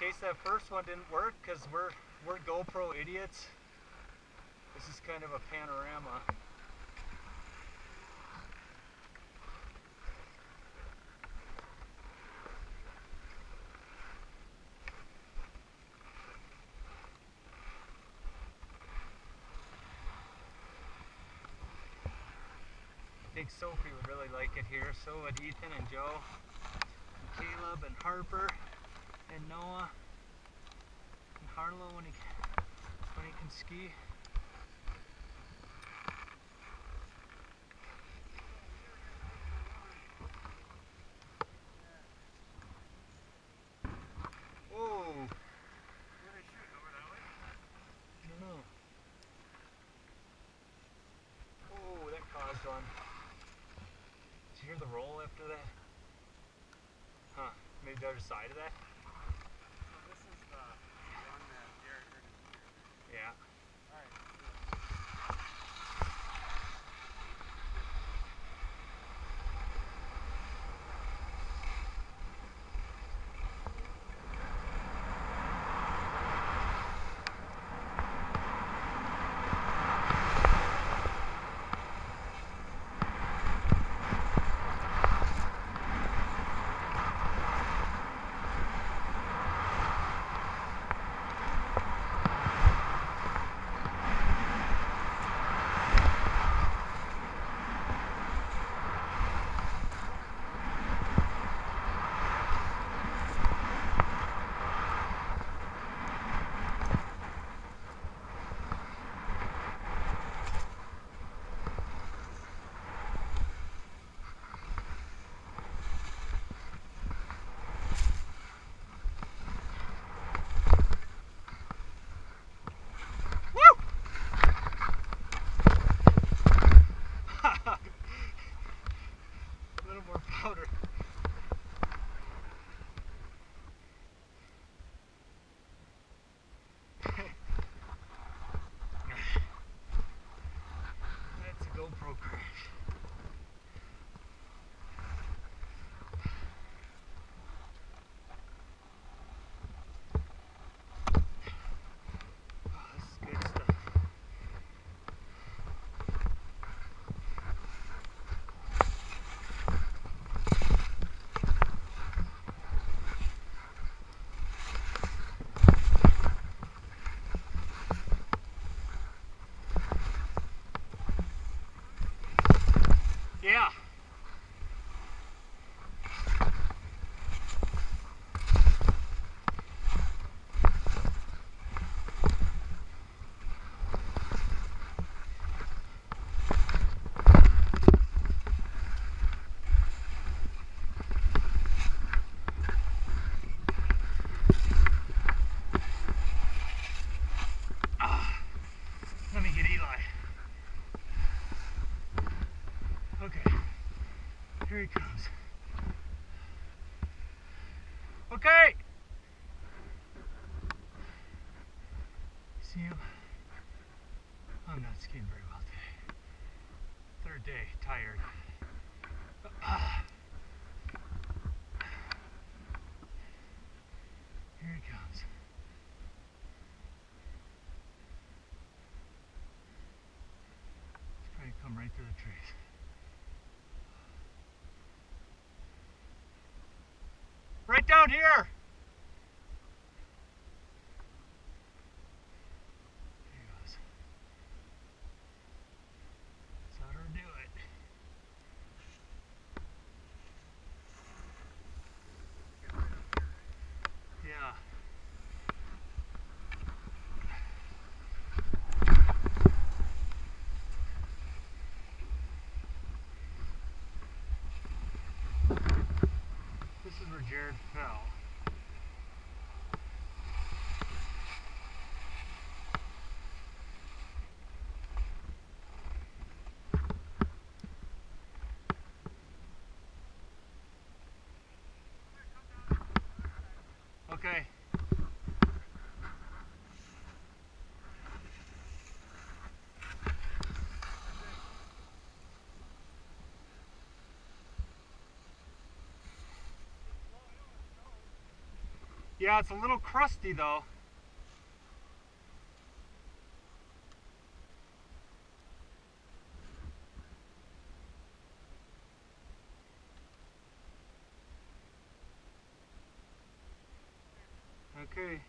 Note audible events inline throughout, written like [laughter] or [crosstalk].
case that first one didn't work, because we're, we're GoPro idiots, this is kind of a panorama. I think Sophie would really like it here. So would Ethan and Joe, and Caleb and Harper, and Noah, and Harlow when he when he can ski. Whoa! I don't know. Oh, that caused one. Did you hear the roll after that? Huh? Maybe the other side of that? Yeah. A little more powder. That's a GoPro crash. Oh, this is good stuff. Yeah. Here he comes. Okay. See him? I'm not skiing very well today. Third day, tired. Ah. Here he comes. He's probably come right through the trees. Down here. There he goes. That's how to do it. Yeah. This is where Jared fell. Okay. Yeah, it's a little crusty though. Okay.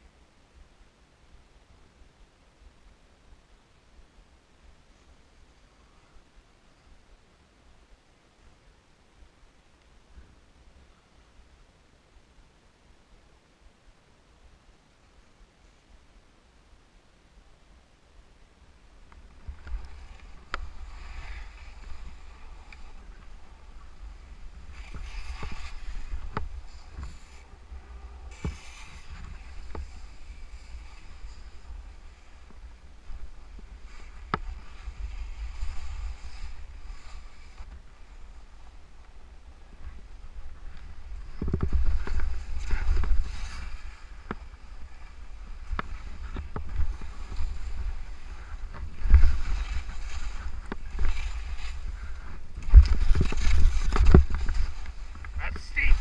That's steep.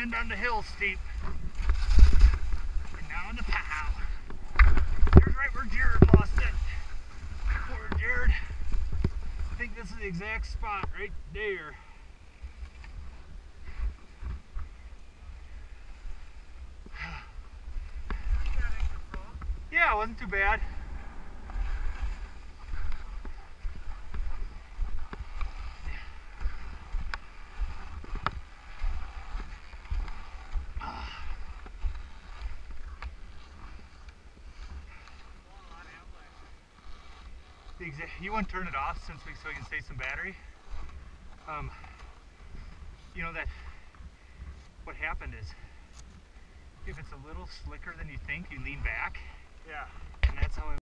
Hand on the hill steep. And now on the pow. Here's right where Jared lost it. Poor Jared. I think this is the exact spot right there. [sighs] Yeah, it wasn't too bad. You want to turn it off since we so we can save some battery. Um, you know that what happened is if it's a little slicker than you think, you lean back, Yeah. and that's how.